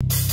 you